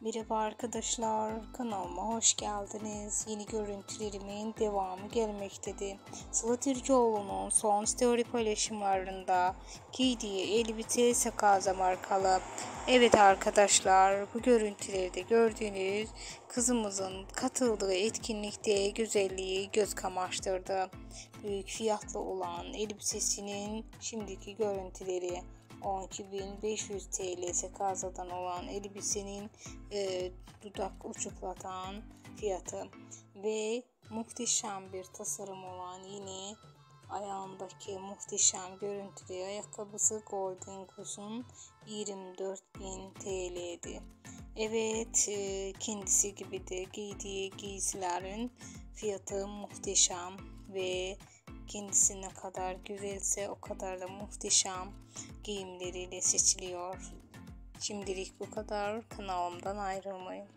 Merhaba arkadaşlar, kanalıma hoş geldiniz. Yeni görüntülerimin devamı gelmektedir. Sıla Türkoğlu'nun son story paylaşımlarında giydiği elbise sakaza markalı. Evet arkadaşlar, bu görüntüleri de gördüğünüz kızımızın katıldığı etkinlikte güzelliği göz kamaştırdı. Büyük fiyatlı olan elbisesinin şimdiki görüntüleri. 12.500 TL sekazadan olan elbisenin e, dudak uçuklatan fiyatı ve muhteşem bir tasarım olan yine ayağındaki muhteşem görüntülü ayakkabısı Golden Goose'un 24.000 TL'di. Evet e, kendisi gibi de giydiği giysilerin fiyatı muhteşem ve kendisi ne kadar güzelse o kadar da muhteşem giyimleriyle seçiliyor. Şimdilik bu kadar. Kanalımdan ayrılmayın.